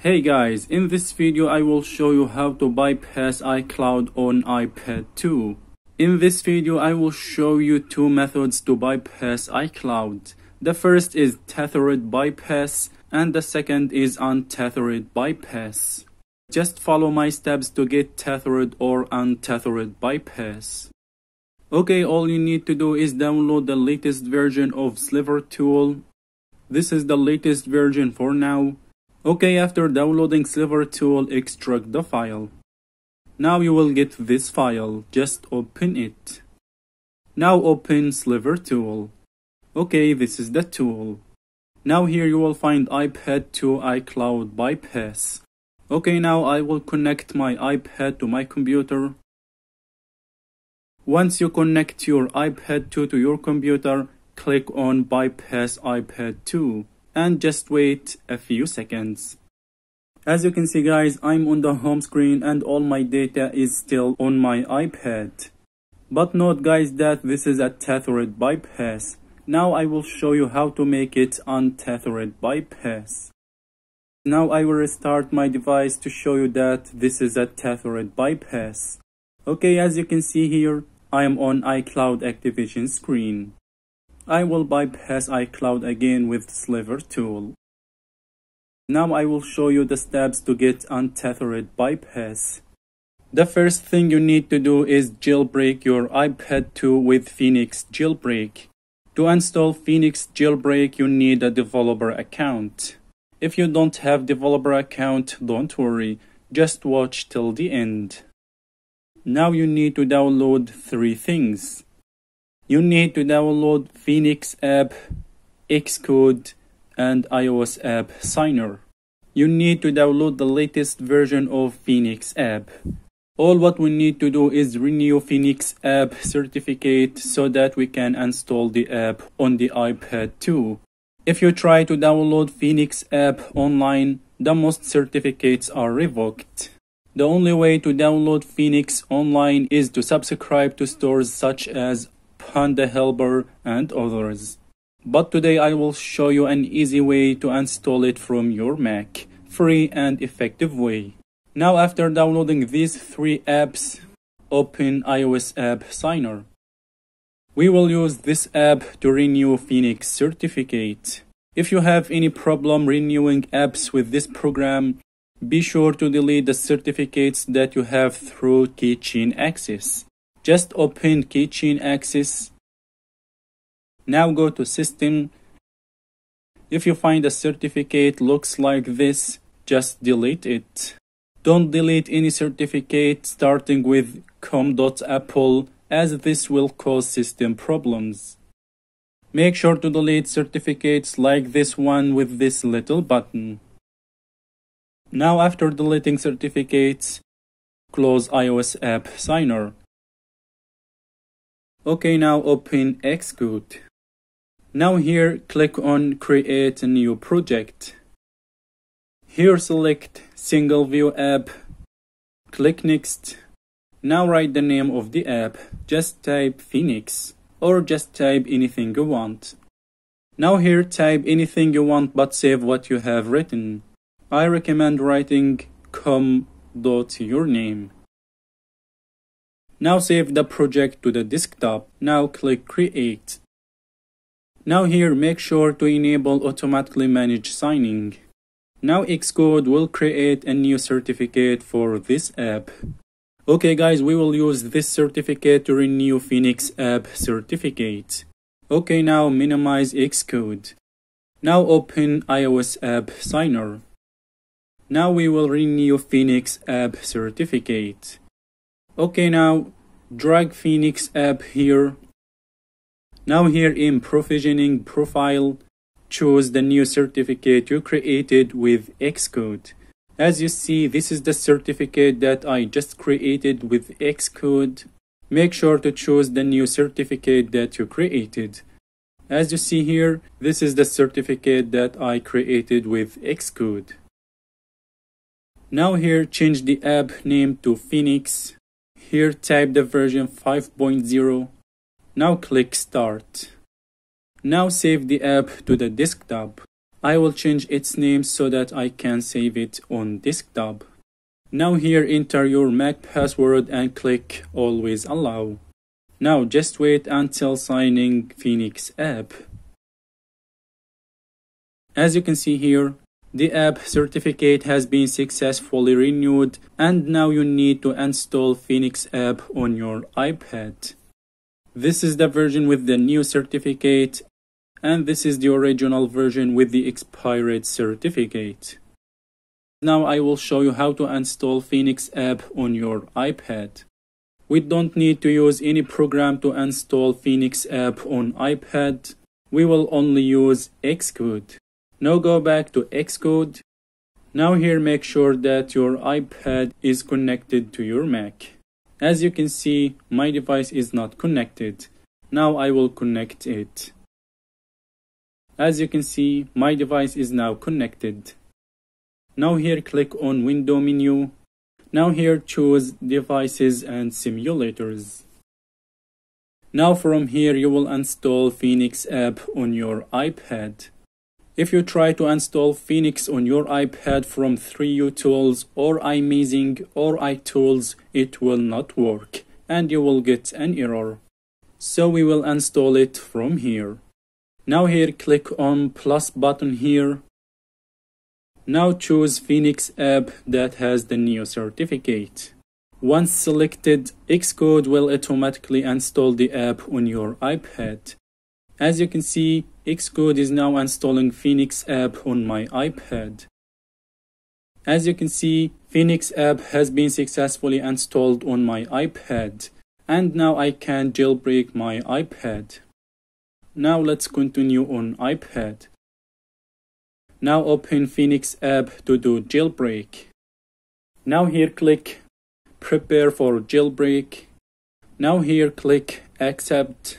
Hey guys, in this video I will show you how to bypass iCloud on iPad 2. In this video I will show you two methods to bypass iCloud. The first is tethered bypass and the second is untethered bypass. Just follow my steps to get tethered or untethered bypass. Okay, all you need to do is download the latest version of Sliver Tool. This is the latest version for now. Okay, after downloading Sliver Tool, extract the file. Now you will get this file, just open it. Now open Sliver Tool. Okay, this is the tool. Now here you will find iPad to iCloud bypass. Okay, now I will connect my iPad to my computer. Once you connect your iPad 2 to your computer, click on Bypass iPad 2 and just wait a few seconds. As you can see guys, I'm on the home screen and all my data is still on my iPad. But note guys that this is a tethered bypass. Now I will show you how to make it untethered bypass. Now I will restart my device to show you that this is a tethered bypass. Okay, as you can see here, I am on iCloud activation screen. I will bypass iCloud again with Sliver tool. Now I will show you the steps to get untethered bypass. The first thing you need to do is jailbreak your iPad 2 with Phoenix Jailbreak. To install Phoenix Jailbreak, you need a developer account. If you don't have developer account, don't worry, just watch till the end. Now you need to download three things. You need to download Phoenix app, Xcode, and iOS app Signer. You need to download the latest version of Phoenix app. All what we need to do is renew Phoenix app certificate so that we can install the app on the iPad 2. If you try to download Phoenix app online, the most certificates are revoked. The only way to download Phoenix online is to subscribe to stores such as Panda Helper and others. But today I will show you an easy way to install it from your Mac, free and effective way. Now after downloading these three apps, open iOS app Signer. We will use this app to renew Phoenix certificate. If you have any problem renewing apps with this program, be sure to delete the certificates that you have through Keychain Access. Just open Keychain Access. Now go to System. If you find a certificate looks like this, just delete it. Don't delete any certificate starting with com.apple as this will cause system problems. Make sure to delete certificates like this one with this little button. Now after deleting certificates, close iOS app Signer. Okay, now open Xcode. Now here click on create a new project. Here select single view app. Click next. Now write the name of the app. Just type Phoenix or just type anything you want. Now here type anything you want but save what you have written. I recommend writing com.yourname. Now save the project to the desktop. Now click create. Now here make sure to enable automatically manage signing. Now Xcode will create a new certificate for this app. Okay guys, we will use this certificate to renew Phoenix app certificate. Okay, now minimize Xcode. Now open iOS app signer. Now we will renew Phoenix app certificate. Okay, now drag Phoenix app here. Now here in provisioning profile, choose the new certificate you created with Xcode. As you see, this is the certificate that I just created with Xcode. Make sure to choose the new certificate that you created. As you see here, this is the certificate that I created with Xcode. Now here change the app name to Phoenix. Here type the version 5.0. Now click start. Now save the app to the desktop. I will change its name so that I can save it on desktop. Now here enter your Mac password and click always allow. Now just wait until signing Phoenix app. As you can see here, the app certificate has been successfully renewed and now you need to install Phoenix app on your iPad. This is the version with the new certificate and this is the original version with the expired certificate. Now I will show you how to install Phoenix app on your iPad. We don't need to use any program to install Phoenix app on iPad. We will only use Xcode. Now go back to Xcode. Now here make sure that your iPad is connected to your Mac. As you can see, my device is not connected. Now I will connect it. As you can see, my device is now connected. Now here click on window menu. Now here choose devices and simulators. Now from here you will install Phoenix app on your iPad. If you try to install Phoenix on your iPad from 3U Tools or iMazing or iTools, it will not work and you will get an error. So we will install it from here. Now here click on plus button here now choose Phoenix app that has the new certificate. Once selected, Xcode will automatically install the app on your iPad. As you can see, Xcode is now installing Phoenix app on my iPad. As you can see, Phoenix app has been successfully installed on my iPad. And now I can jailbreak my iPad. Now let's continue on iPad. Now open Phoenix app to do jailbreak. Now here click prepare for jailbreak. Now here click accept.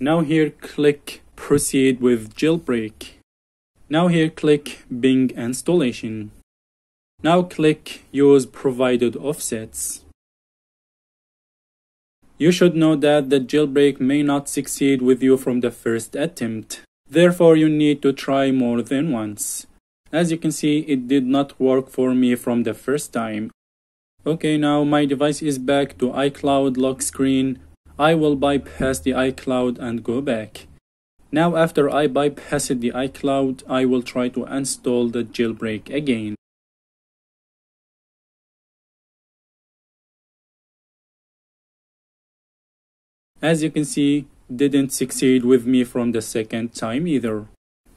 Now here click proceed with jailbreak. Now here click Bing installation. Now click use provided offsets. You should know that the jailbreak may not succeed with you from the first attempt. Therefore, you need to try more than once. As you can see, it did not work for me from the first time. Okay, now my device is back to iCloud lock screen. I will bypass the iCloud and go back. Now after I bypassed the iCloud, I will try to install the jailbreak again. As you can see, didn't succeed with me from the second time either.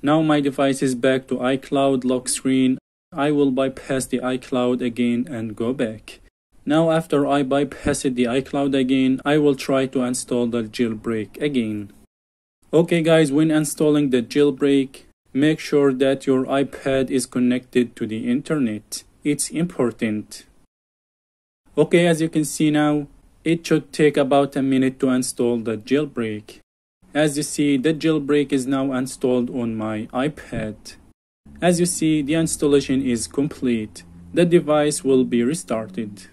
Now my device is back to iCloud lock screen. I will bypass the iCloud again and go back. Now after I bypass the iCloud again, I will try to install the jailbreak again. Okay guys, when installing the jailbreak, make sure that your iPad is connected to the internet. It's important. Okay, as you can see now, it should take about a minute to install the jailbreak. As you see, the jailbreak is now installed on my iPad. As you see, the installation is complete. The device will be restarted.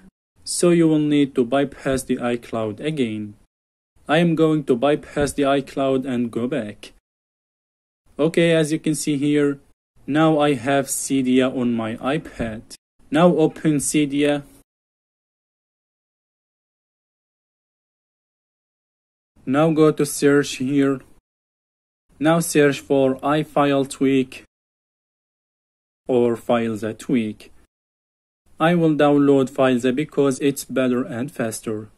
So you will need to bypass the iCloud again. I am going to bypass the iCloud and go back. Okay, as you can see here, now I have Cydia on my iPad. Now open Cydia Now go to search here. Now search for iFile tweak or files FileZilla tweak. I will download FileZilla because it's better and faster.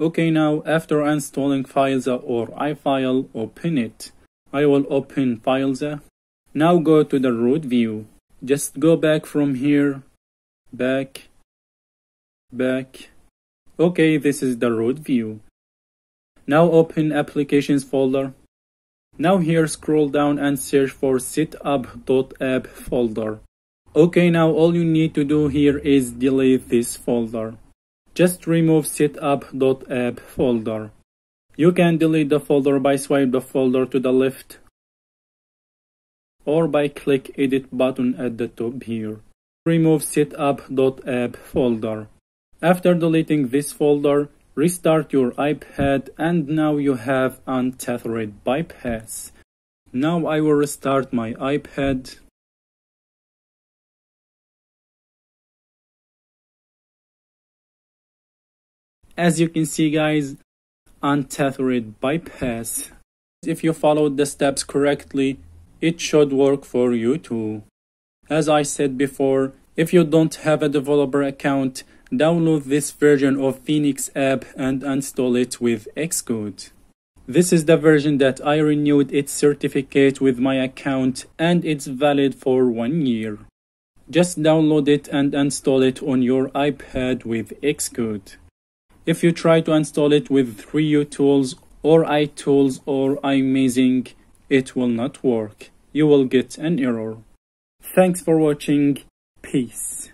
Okay now after installing FileZilla or iFile open it. I will open FileZilla. Now go to the root view. Just go back from here, back, back, Okay, this is the root view. Now open applications folder. Now here scroll down and search for setup.app folder. Okay, now all you need to do here is delete this folder. Just remove setup.app folder. You can delete the folder by swipe the folder to the left or by click edit button at the top here. Remove setup.app folder. After deleting this folder, restart your iPad and now you have untethered bypass. Now I will restart my iPad. As you can see guys, untethered bypass. If you followed the steps correctly, it should work for you too. As I said before, if you don't have a developer account, download this version of Phoenix app and install it with Xcode. This is the version that I renewed its certificate with my account and it's valid for one year. Just download it and install it on your iPad with Xcode. If you try to install it with 3utools or iTools or iMazing, it will not work. You will get an error. Thanks for watching. Peace.